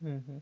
হম হম